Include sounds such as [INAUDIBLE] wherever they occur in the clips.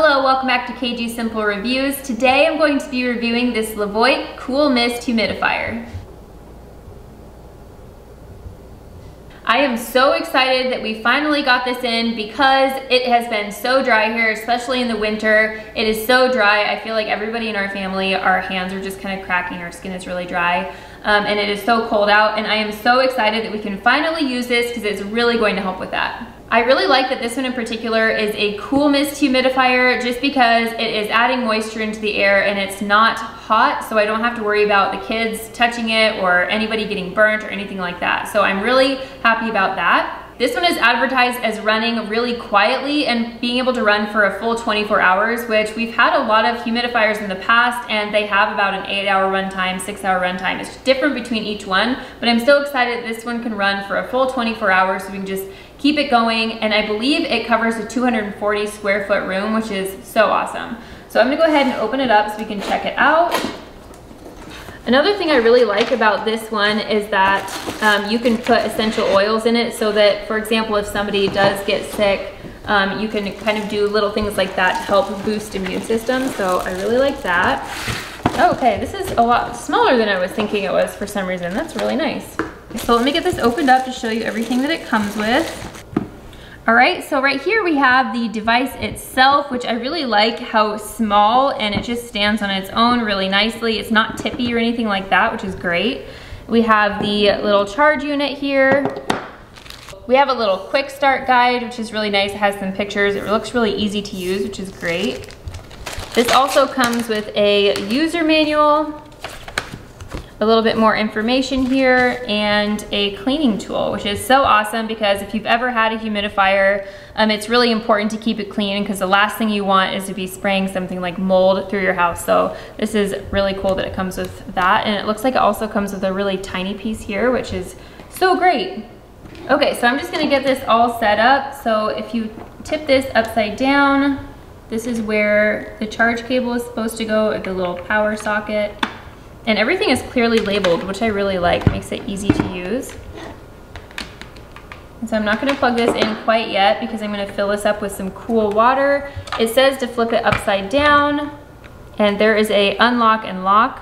Hello, welcome back to KG Simple Reviews. Today I'm going to be reviewing this Levoit Cool Mist Humidifier. I am so excited that we finally got this in because it has been so dry here, especially in the winter. It is so dry. I feel like everybody in our family, our hands are just kind of cracking, our skin is really dry. Um, and it is so cold out and I am so excited that we can finally use this because it's really going to help with that. I really like that this one in particular is a cool mist humidifier just because it is adding moisture into the air and it's not hot so I don't have to worry about the kids touching it or anybody getting burnt or anything like that. So I'm really happy about that. This one is advertised as running really quietly and being able to run for a full 24 hours, which we've had a lot of humidifiers in the past and they have about an eight hour runtime, six hour runtime. It's different between each one, but I'm still excited this one can run for a full 24 hours so we can just keep it going. And I believe it covers a 240 square foot room, which is so awesome. So I'm gonna go ahead and open it up so we can check it out. Another thing I really like about this one is that um, you can put essential oils in it so that, for example, if somebody does get sick, um, you can kind of do little things like that to help boost immune system. So I really like that. Okay, this is a lot smaller than I was thinking it was for some reason. That's really nice. So let me get this opened up to show you everything that it comes with. All right, so right here we have the device itself, which I really like how small and it just stands on its own really nicely. It's not tippy or anything like that, which is great. We have the little charge unit here. We have a little quick start guide, which is really nice. It has some pictures. It looks really easy to use, which is great. This also comes with a user manual a little bit more information here and a cleaning tool, which is so awesome because if you've ever had a humidifier, um, it's really important to keep it clean because the last thing you want is to be spraying something like mold through your house. So this is really cool that it comes with that. And it looks like it also comes with a really tiny piece here, which is so great. Okay, so I'm just gonna get this all set up. So if you tip this upside down, this is where the charge cable is supposed to go, the little power socket. And everything is clearly labeled, which I really like, makes it easy to use. And so I'm not gonna plug this in quite yet because I'm gonna fill this up with some cool water. It says to flip it upside down and there is a unlock and lock.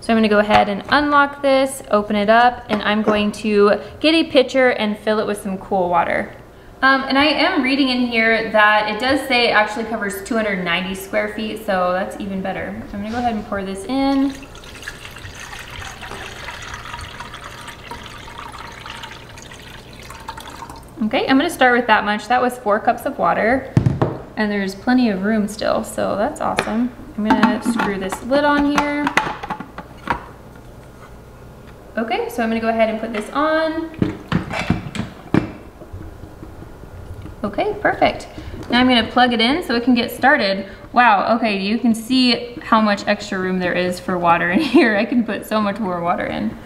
So I'm gonna go ahead and unlock this, open it up, and I'm going to get a pitcher and fill it with some cool water. Um, and I am reading in here that it does say it actually covers 290 square feet, so that's even better. So I'm gonna go ahead and pour this in. Okay, I'm gonna start with that much. That was four cups of water and there's plenty of room still, so that's awesome. I'm gonna screw this lid on here. Okay, so I'm gonna go ahead and put this on. Okay, perfect. Now I'm gonna plug it in so it can get started. Wow, okay, you can see how much extra room there is for water in [LAUGHS] here. I can put so much more water in.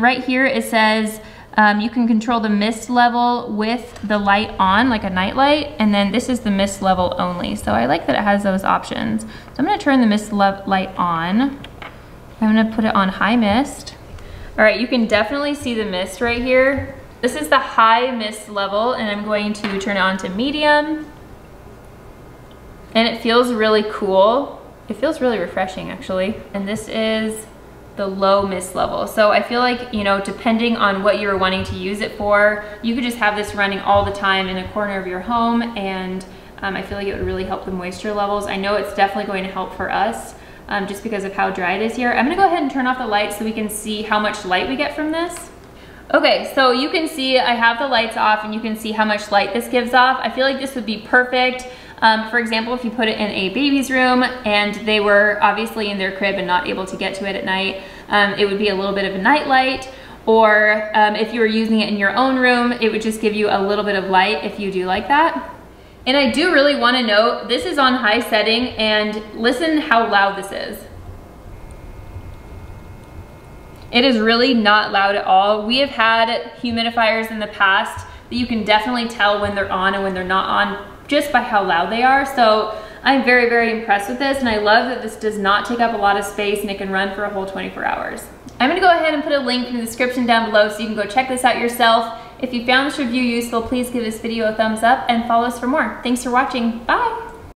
Right here it says um, you can control the mist level with the light on, like a night light, and then this is the mist level only. So I like that it has those options. So I'm gonna turn the mist light on. I'm gonna put it on high mist. All right, you can definitely see the mist right here. This is the high mist level, and I'm going to turn it on to medium. And it feels really cool. It feels really refreshing, actually. And this is the low mist level. So I feel like, you know, depending on what you're wanting to use it for, you could just have this running all the time in a corner of your home and um, I feel like it would really help the moisture levels. I know it's definitely going to help for us um, just because of how dry it is here. I'm gonna go ahead and turn off the light so we can see how much light we get from this. Okay, so you can see I have the lights off and you can see how much light this gives off. I feel like this would be perfect um, for example, if you put it in a baby's room and they were obviously in their crib and not able to get to it at night, um, it would be a little bit of a night light. Or um, if you were using it in your own room, it would just give you a little bit of light if you do like that. And I do really wanna note, this is on high setting and listen how loud this is. It is really not loud at all. We have had humidifiers in the past that you can definitely tell when they're on and when they're not on just by how loud they are. So I'm very, very impressed with this and I love that this does not take up a lot of space and it can run for a whole 24 hours. I'm gonna go ahead and put a link in the description down below so you can go check this out yourself. If you found this review useful, please give this video a thumbs up and follow us for more. Thanks for watching. Bye!